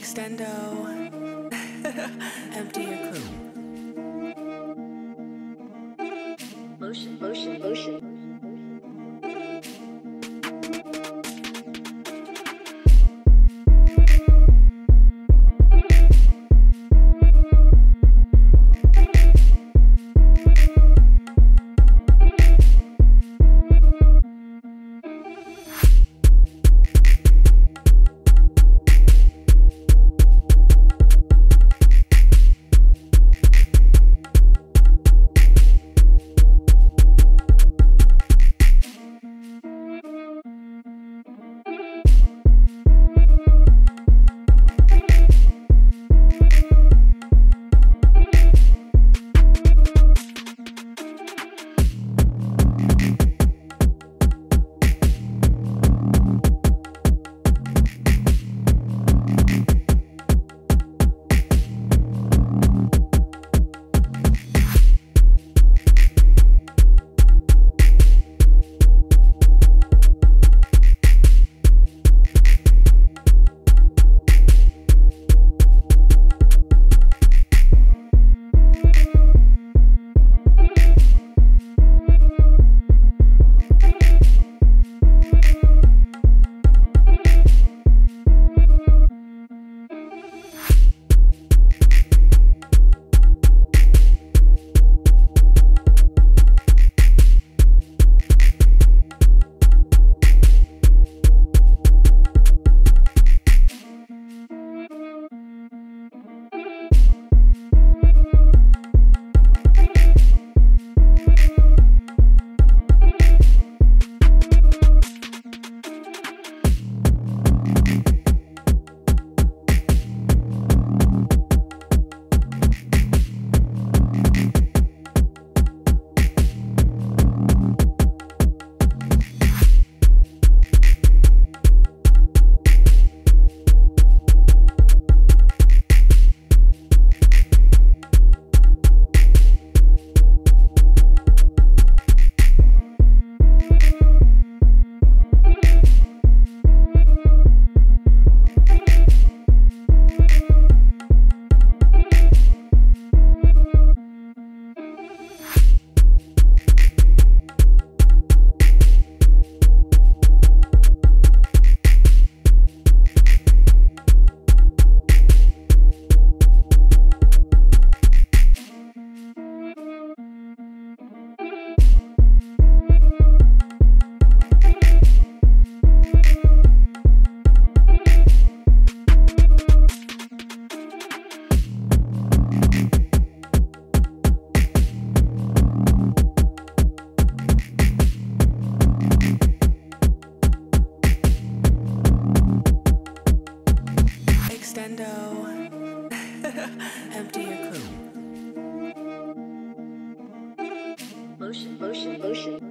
Extendo. Empty your clue. Motion, motion, motion. Extendo. Empty your clue. Motion, motion, motion.